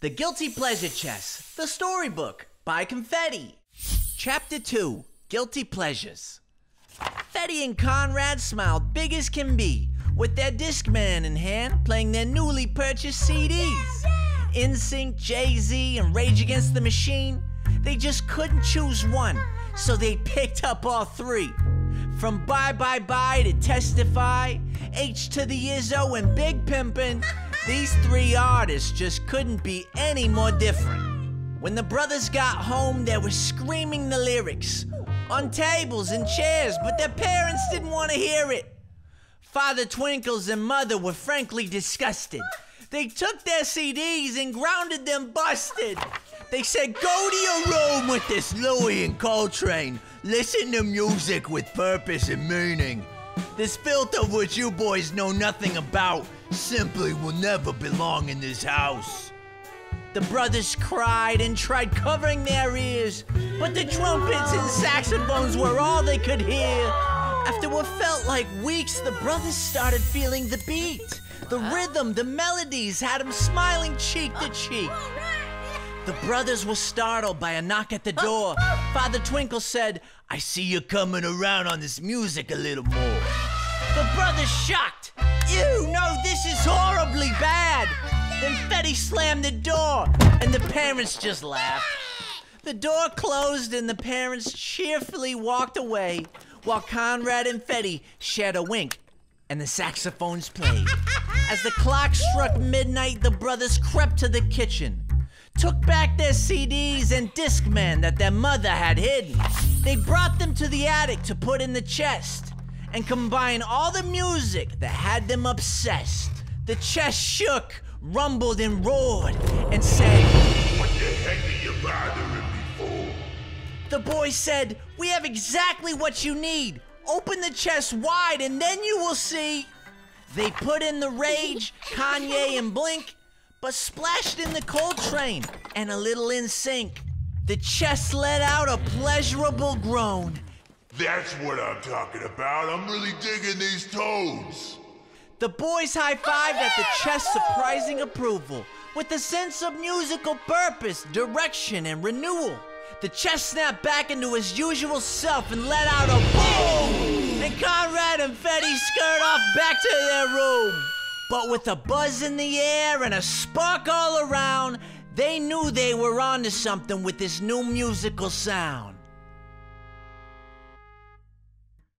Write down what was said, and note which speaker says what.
Speaker 1: The Guilty Pleasure Chest, the storybook by Confetti. Chapter 2 Guilty Pleasures. Fetti and Conrad smiled big as can be, with their Discman in hand, playing their newly purchased CDs. NSYNC, Jay Z, and Rage Against the Machine. They just couldn't choose one, so they picked up all three. From Bye Bye Bye to Testify, H to the Izzo, and Big Pimpin', these three artists just couldn't be any more different. When the brothers got home, they were screaming the lyrics on tables and chairs, but their parents didn't want to hear it. Father Twinkles and Mother were frankly disgusted. They took their CDs and grounded them busted. They said, Go to your room with this Louis and Coltrane. Listen to music with purpose and meaning. This filth of which you boys know nothing about simply will never belong in this house. The brothers cried and tried covering their ears, but the trumpets and saxophones were all they could hear. After what felt like weeks, the brothers started feeling the beat. The rhythm, the melodies had them smiling cheek to cheek. The brothers were startled by a knock at the door. Father Twinkle said, I see you coming around on this music a little more. The brothers shocked. You know this is horribly bad. Then Fetti slammed the door, and the parents just laughed. The door closed, and the parents cheerfully walked away, while Conrad and Fetti shared a wink, and the saxophones played. As the clock struck midnight, the brothers crept to the kitchen, took back their CDs and Discman that their mother had hidden. They brought them to the attic to put in the chest and combine all the music that had them obsessed. The chest shook, rumbled, and roared, and said,
Speaker 2: What the heck are you bothering me for?
Speaker 1: The boy said, We have exactly what you need. Open the chest wide, and then you will see. They put in the Rage, Kanye, and Blink, but splashed in the Coltrane and a little NSYNC. The chest let out a pleasurable groan.
Speaker 2: That's what I'm talking about. I'm really digging these toads.
Speaker 1: The boys high fived at the chest's surprising approval, with a sense of musical purpose, direction, and renewal. The chest snapped back into his usual self and let out a boom! And Conrad and Fetti scurried off back to their room. But with a buzz in the air and a spark all around, they knew they were onto something with this new musical sound.